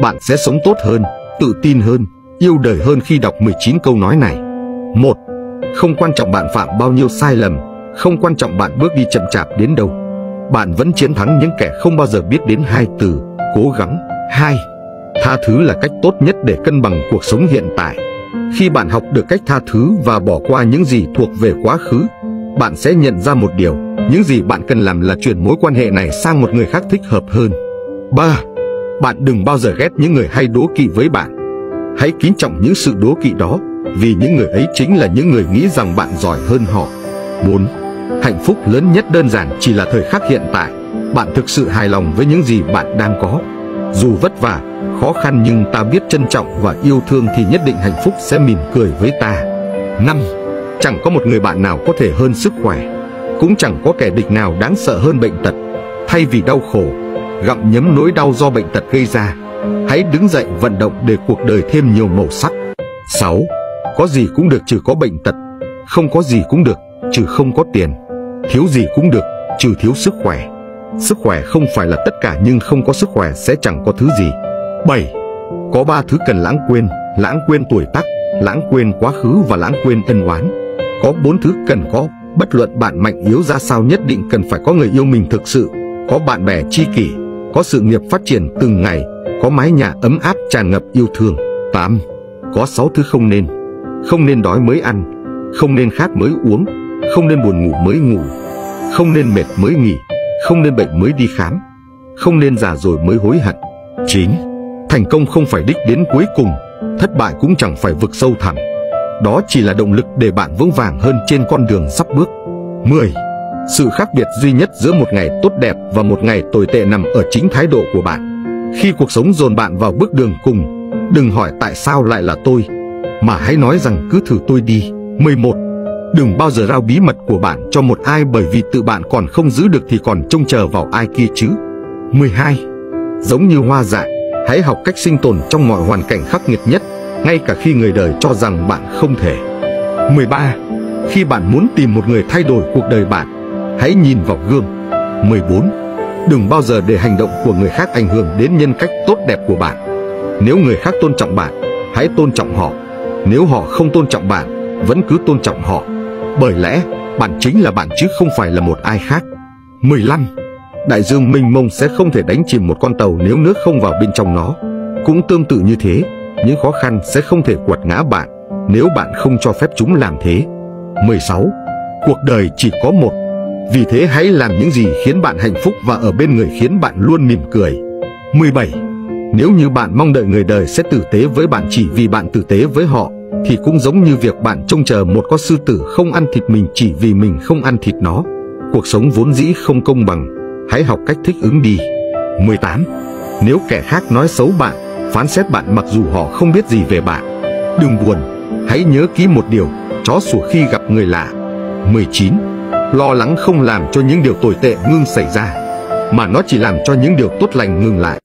Bạn sẽ sống tốt hơn, tự tin hơn, yêu đời hơn khi đọc 19 câu nói này. 1. Không quan trọng bạn phạm bao nhiêu sai lầm, không quan trọng bạn bước đi chậm chạp đến đâu. Bạn vẫn chiến thắng những kẻ không bao giờ biết đến hai từ cố gắng. 2. Tha thứ là cách tốt nhất để cân bằng cuộc sống hiện tại. Khi bạn học được cách tha thứ và bỏ qua những gì thuộc về quá khứ, bạn sẽ nhận ra một điều, những gì bạn cần làm là chuyển mối quan hệ này sang một người khác thích hợp hơn. 3. Bạn đừng bao giờ ghét những người hay đố kỵ với bạn. Hãy kính trọng những sự đố kỵ đó, vì những người ấy chính là những người nghĩ rằng bạn giỏi hơn họ. 4. Hạnh phúc lớn nhất đơn giản chỉ là thời khắc hiện tại. Bạn thực sự hài lòng với những gì bạn đang có. Dù vất vả, khó khăn nhưng ta biết trân trọng và yêu thương thì nhất định hạnh phúc sẽ mỉm cười với ta. 5. Chẳng có một người bạn nào có thể hơn sức khỏe, cũng chẳng có kẻ địch nào đáng sợ hơn bệnh tật. Thay vì đau khổ, gặm nhấm nỗi đau do bệnh tật gây ra, hãy đứng dậy vận động để cuộc đời thêm nhiều màu sắc. 6. Có gì cũng được trừ có bệnh tật, không có gì cũng được trừ không có tiền, thiếu gì cũng được trừ thiếu sức khỏe. Sức khỏe không phải là tất cả nhưng không có sức khỏe sẽ chẳng có thứ gì. 7. Có ba thứ cần lãng quên, lãng quên tuổi tác, lãng quên quá khứ và lãng quên ân oán. Có bốn thứ cần có, bất luận bạn mạnh yếu ra sao nhất định cần phải có người yêu mình thực sự, có bạn bè tri kỷ, có sự nghiệp phát triển từng ngày, có mái nhà ấm áp tràn ngập yêu thương. 8. Có 6 thứ không nên. Không nên đói mới ăn, không nên khát mới uống, không nên buồn ngủ mới ngủ, không nên mệt mới nghỉ, không nên bệnh mới đi khám, không nên già rồi mới hối hận. 9. Thành công không phải đích đến cuối cùng, thất bại cũng chẳng phải vực sâu thẳm. Đó chỉ là động lực để bạn vững vàng hơn trên con đường sắp bước. 10. Sự khác biệt duy nhất giữa một ngày tốt đẹp và một ngày tồi tệ nằm ở chính thái độ của bạn. Khi cuộc sống dồn bạn vào bước đường cùng, đừng hỏi tại sao lại là tôi, mà hãy nói rằng cứ thử tôi đi. 11. Đừng bao giờ rao bí mật của bạn cho một ai bởi vì tự bạn còn không giữ được thì còn trông chờ vào ai kia chứ. 12. Giống như hoa dại, hãy học cách sinh tồn trong mọi hoàn cảnh khắc nghiệt nhất, ngay cả khi người đời cho rằng bạn không thể. 13. Khi bạn muốn tìm một người thay đổi cuộc đời bạn, hãy nhìn vào gương. 14. Đừng bao giờ để hành động của người khác ảnh hưởng đến nhân cách tốt đẹp của bạn. Nếu người khác tôn trọng bạn, hãy tôn trọng họ. Nếu họ không tôn trọng bạn, vẫn cứ tôn trọng họ. Bởi lẽ, bạn chính là bạn chứ không phải là một ai khác. 15. Đại dương mênh mông sẽ không thể đánh chìm một con tàu nếu nước không vào bên trong nó. Cũng tương tự như thế, những khó khăn sẽ không thể quật ngã bạn nếu bạn không cho phép chúng làm thế. 16. Cuộc đời chỉ có một. Vì thế hãy làm những gì khiến bạn hạnh phúc và ở bên người khiến bạn luôn mỉm cười. 17. Nếu như bạn mong đợi người đời sẽ tử tế với bạn chỉ vì bạn tử tế với họ, thì cũng giống như việc bạn trông chờ một con sư tử không ăn thịt mình chỉ vì mình không ăn thịt nó. Cuộc sống vốn dĩ không công bằng, hãy học cách thích ứng đi. 18. Nếu kẻ khác nói xấu bạn, phán xét bạn mặc dù họ không biết gì về bạn, đừng buồn, hãy nhớ kỹ một điều, chó sủa khi gặp người lạ. 19. Lo lắng không làm cho những điều tồi tệ ngưng xảy ra, mà nó chỉ làm cho những điều tốt lành ngừng lại.